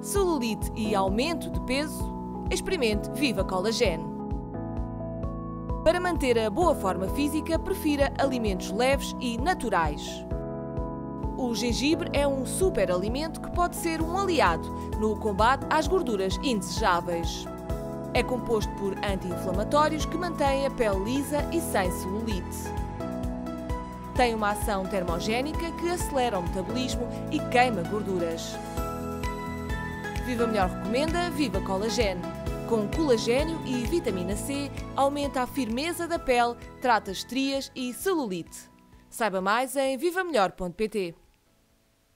celulite e aumento de peso? Experimente Viva Collagen. Para manter a boa forma física, prefira alimentos leves e naturais. O gengibre é um super alimento que pode ser um aliado no combate às gorduras indesejáveis. É composto por anti-inflamatórios que mantêm a pele lisa e sem celulite. Tem uma ação termogénica que acelera o metabolismo e queima gorduras. Viva Melhor recomenda Viva Collagen. Com colagênio e vitamina C, aumenta a firmeza da pele, trata estrias e celulite. Saiba mais em vivamelhor.pt.